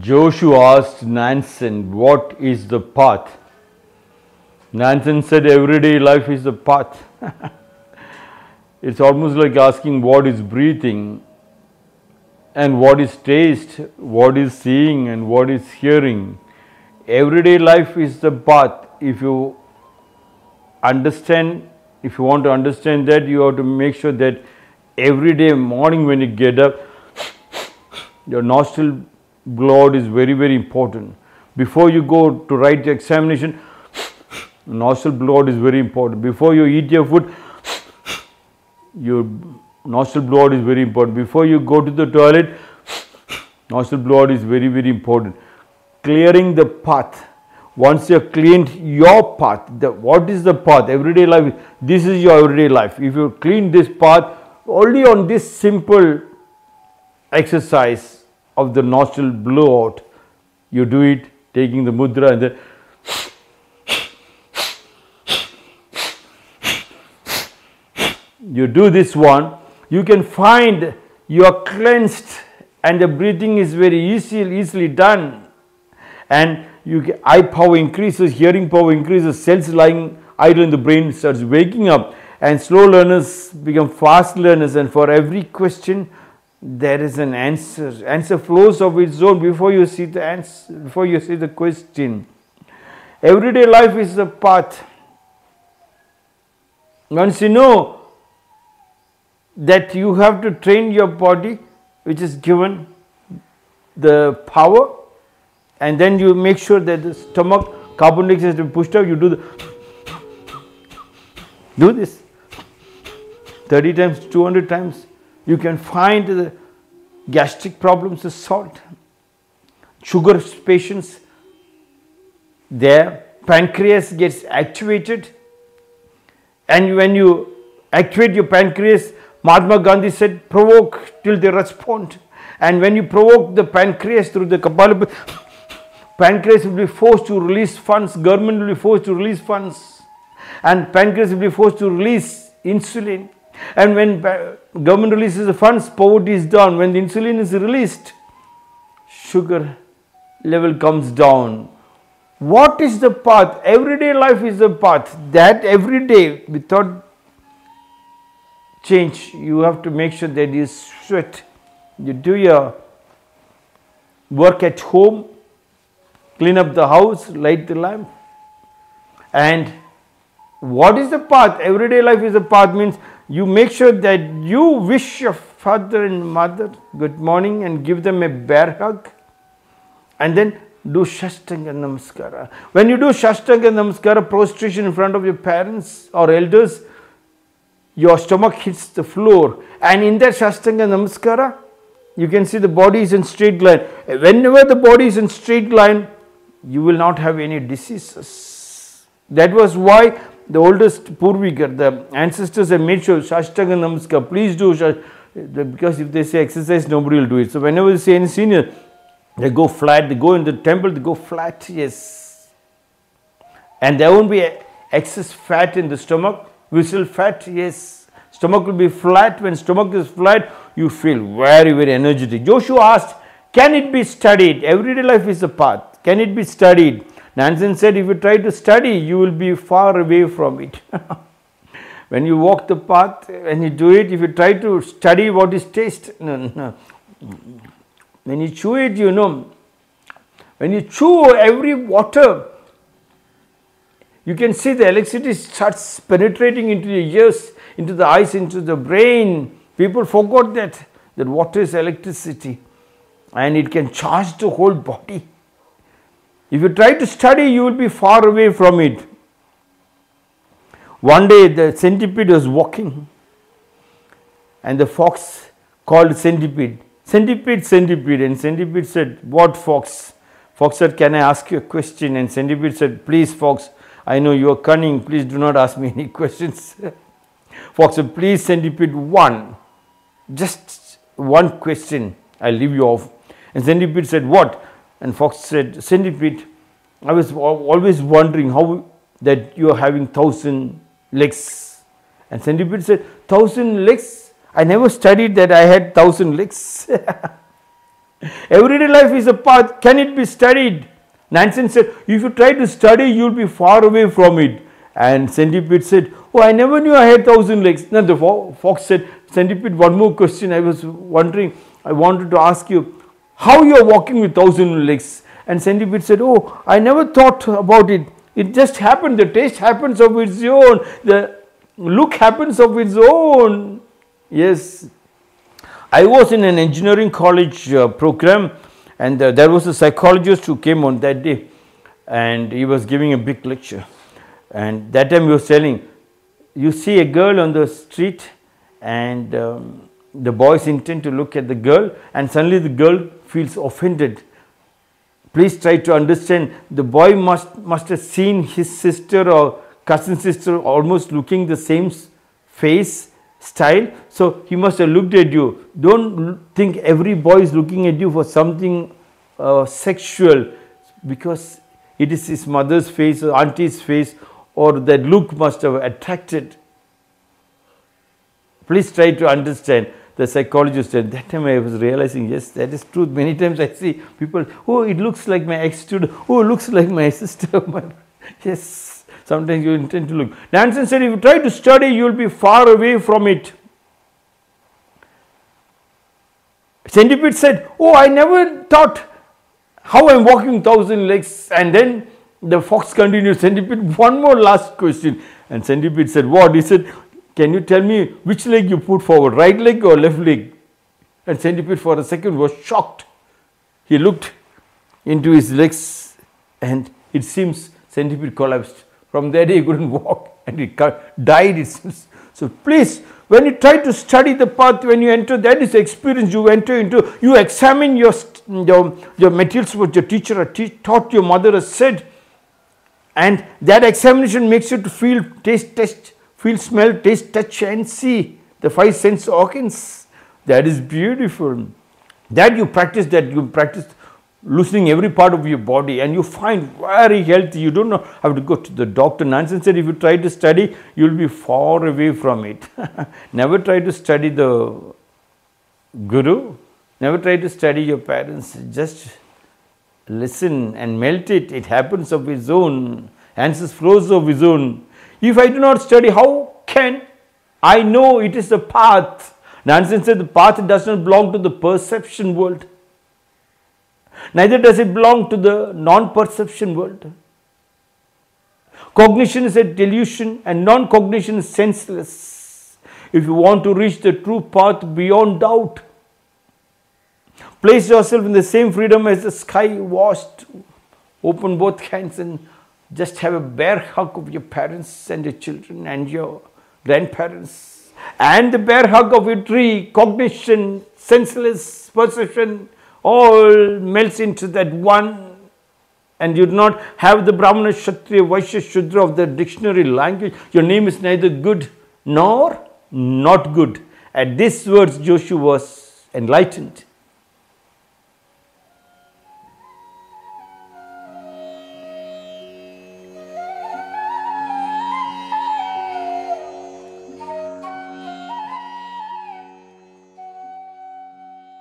Joshua asked Nansen, What is the path? Nansen said, Everyday life is the path. it's almost like asking what is breathing and what is taste, what is seeing, and what is hearing. Everyday life is the path. If you understand, if you want to understand that, you have to make sure that every day morning when you get up, your nostril blood is very, very important. Before you go to write the examination, nostril blood is very important. Before you eat your food, your nostril blood is very important. Before you go to the toilet, nostril blood is very, very important. Clearing the path. Once you have cleaned your path, the, what is the path? Everyday life, this is your everyday life. If you clean this path, only on this simple exercise of the nostril blowout, you do it taking the mudra and then you do this one, you can find you are cleansed and the breathing is very easy, easily done. And you eye power increases, hearing power increases, cells lying idle in the brain starts waking up and slow learners become fast learners and for every question there is an answer. Answer flows of its own before you see the answer, before you see the question. Everyday life is a path. Once you know that you have to train your body, which is given the power, and then you make sure that the stomach carbon dioxide is pushed out, you do the do this 30 times, 200 times, you can find the gastric problems is solved. Sugar patients, their pancreas gets activated, and when you activate your pancreas, Mahatma Gandhi said, provoke till they respond. And when you provoke the pancreas through the Kapalabhati, pancreas will be forced to release funds, government will be forced to release funds, and pancreas will be forced to release insulin. And when government releases the funds, poverty is down. When the insulin is released, sugar level comes down. What is the path? Everyday life is the path. That every day, without change, you have to make sure that you sweat. You do your work at home, clean up the house, light the lamp. And what is the path? Everyday life is a path means you make sure that you wish your father and mother good morning and give them a bear hug and then do Shastanga Namaskara. When you do Shastanga Namaskara, prostration in front of your parents or elders, your stomach hits the floor and in that Shastanga Namaskara, you can see the body is in straight line. Whenever the body is in straight line, you will not have any diseases. That was why the oldest Purvikar, the ancestors have made sure Shastanga Namaskar, please do because if they say exercise, nobody will do it. So whenever you say any senior, they go flat, they go in the temple, they go flat, yes. And there won't be excess fat in the stomach, visceral fat, yes. Stomach will be flat. When stomach is flat, you feel very, very energetic. Joshua asked, can it be studied? Everyday life is a path. Can it be studied? Nansen said, if you try to study, you will be far away from it. when you walk the path when you do it, if you try to study what is taste, no, no. When you chew it, you know. When you chew every water, you can see the electricity starts penetrating into your ears, into the eyes, into the brain. People forgot that, that water is electricity and it can charge the whole body. If you try to study, you will be far away from it. One day the centipede was walking and the fox called centipede. Centipede, centipede. And centipede said, What fox? Fox said, Can I ask you a question? And centipede said, Please, fox, I know you are cunning. Please do not ask me any questions. fox said, Please, centipede, one. Just one question. I'll leave you off. And centipede said, What? And Fox said, Centipede, I was always wondering how that you are having thousand legs. And Centipede said, Thousand legs? I never studied that I had thousand legs. Everyday life is a path. Can it be studied? Nansen said, if you try to study, you'll be far away from it. And Centipede said, oh, I never knew I had thousand legs. Then the fox said, Centipede, one more question. I was wondering, I wanted to ask you, how you are walking with thousand legs? And Centipede said, oh, I never thought about it. It just happened. The taste happens of its own. The look happens of its own. Yes. I was in an engineering college uh, program and uh, there was a psychologist who came on that day and he was giving a big lecture. And that time he was telling, you see a girl on the street and um, the boys intend to look at the girl and suddenly the girl feels offended. Please try to understand the boy must, must have seen his sister or cousin sister almost looking the same face style. So he must have looked at you. Don't think every boy is looking at you for something uh, sexual because it is his mother's face or auntie's face or that look must have attracted. Please try to understand the psychologist at that time I was realizing yes that is truth. many times I see people oh it looks like my ex student oh it looks like my sister. Yes sometimes you intend to look. Nansen said if you try to study you will be far away from it. Centipede said oh I never thought how I am walking thousand legs. And then the fox continued Centipede one more last question. And Centipede said what? He said can you tell me which leg you put forward, right leg or left leg? And Centipede for a second was shocked. He looked into his legs and it seems Centipede collapsed. From that he couldn't walk and he died it seems. So please, when you try to study the path, when you enter, that is the experience you enter into. You examine your, your, your materials what your teacher or taught your mother has said and that examination makes you to feel, taste, test, feel, smell, taste, touch and see the five sense organs. That is beautiful. That you practice that you practice loosening every part of your body and you find very healthy. You don't know have to go to the doctor. Nansen said if you try to study, you will be far away from it. Never try to study the guru. Never try to study your parents. Just listen and melt it. It happens of its own. Answers flows of its own. If I do not study, how can I know it is the path? Nansen said the path does not belong to the perception world. Neither does it belong to the non-perception world. Cognition is a delusion and non-cognition is senseless. If you want to reach the true path beyond doubt, place yourself in the same freedom as the sky washed. Open both hands and just have a bear hug of your parents and your children and your grandparents and the bear hug of your tree, cognition, senseless perception, all melts into that one and you do not have the Brahmana, Kshatriya, Vaishya, Shudra of the dictionary language. Your name is neither good nor not good. At these words, Joshua was enlightened.